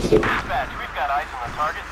Dispatch, we've got eyes on the target.